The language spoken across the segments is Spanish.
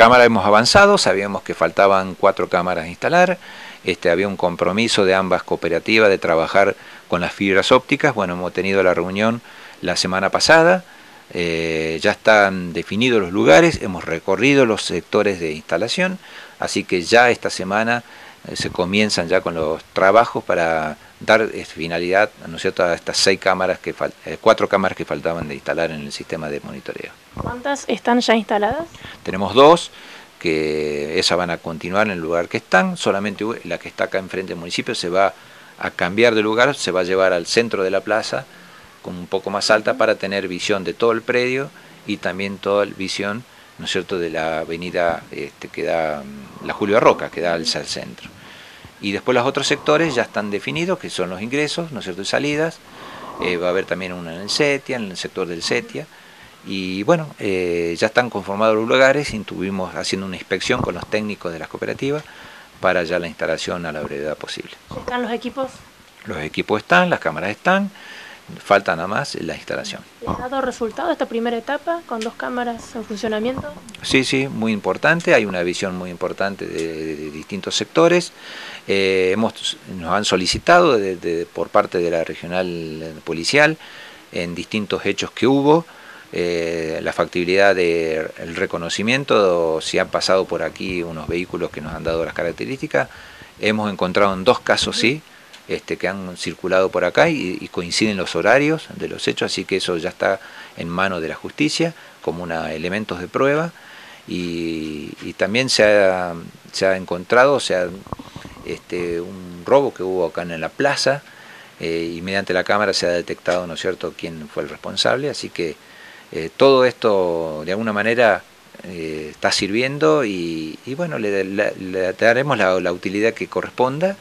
cámara hemos avanzado, sabíamos que faltaban cuatro cámaras a instalar, este, había un compromiso de ambas cooperativas de trabajar con las fibras ópticas, bueno, hemos tenido la reunión la semana pasada, eh, ya están definidos los lugares, hemos recorrido los sectores de instalación, así que ya esta semana eh, se comienzan ya con los trabajos para dar eh, finalidad ¿no cierto? a estas seis cámaras que cuatro cámaras que faltaban de instalar en el sistema de monitoreo. ¿Cuántas están ya instaladas? Tenemos dos, que esas van a continuar en el lugar que están, solamente la que está acá enfrente del municipio se va a cambiar de lugar, se va a llevar al centro de la plaza, como un poco más alta para tener visión de todo el predio y también toda la visión, ¿no es cierto?, de la avenida este, que da mm, la Julio Roca, que da al, centro. Y después los otros sectores ya están definidos, que son los ingresos, ¿no es cierto?, y salidas. Eh, va a haber también una en el SETIA, en el sector del SETIA. Y bueno, eh, ya están conformados los lugares y estuvimos haciendo una inspección con los técnicos de las cooperativas para ya la instalación a la brevedad posible. ¿Están los equipos? Los equipos están, las cámaras están falta nada más la instalación. ¿Ha dado resultado esta primera etapa con dos cámaras en funcionamiento? Sí, sí, muy importante, hay una visión muy importante de, distintos sectores. Eh, hemos, nos han solicitado por parte de la regional policial en distintos hechos que hubo, eh, la factibilidad del reconocimiento, si han pasado por aquí unos vehículos que nos han dado las características, hemos encontrado en dos casos sí, este, que han circulado por acá y, coinciden los horarios de los hechos, así que eso ya está en manos de la justicia como una elementos de prueba. Y, también se ha, se ha encontrado o sea, este, un robo que hubo acá en la plaza eh, y mediante la cámara se ha detectado, ¿no es cierto?, quién fue el responsable, así que eh, todo esto de alguna manera eh, está sirviendo y, bueno, le, daremos la utilidad que corresponda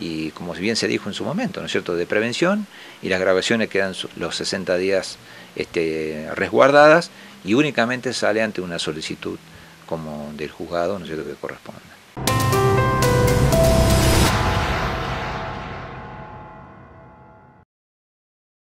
y como bien se dijo en su momento, ¿no es cierto?, de prevención y las grabaciones quedan los 60 días este, resguardadas y únicamente sale ante una solicitud como del juzgado, ¿no es cierto?, que corresponde.